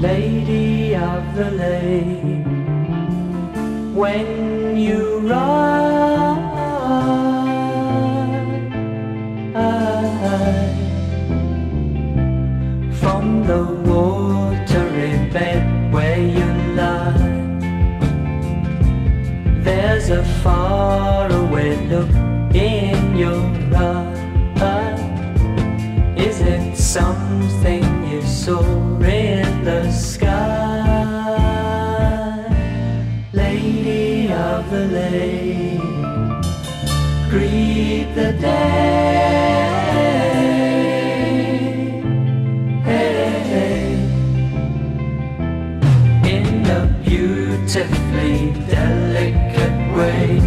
Lady of the lake, when you ride from the watery bed where you lie, there's a faraway look in your eye. Is it something you saw sky? Lady of the lake, greet the day. Hey, in a beautifully delicate way.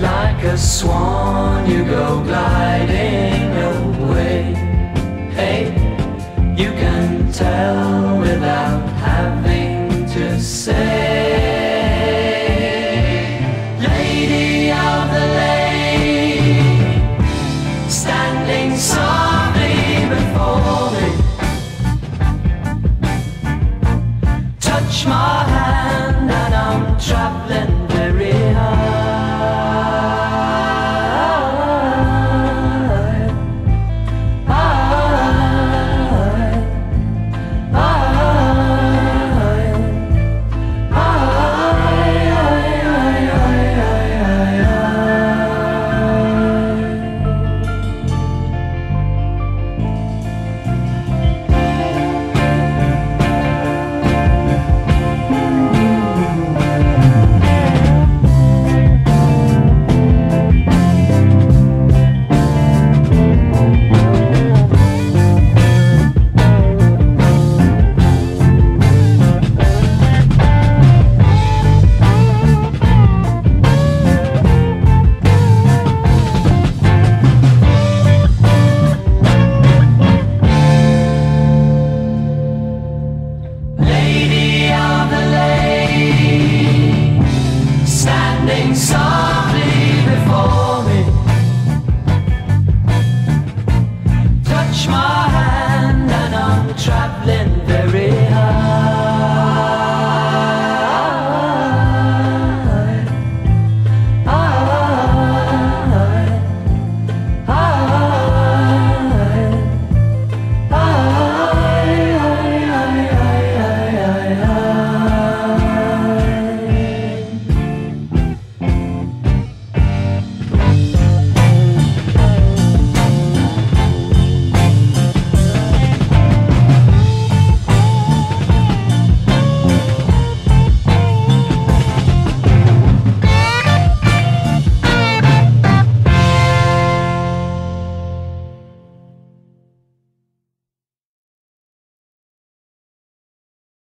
Like a swan, you go gliding reach my hand and I'm traveling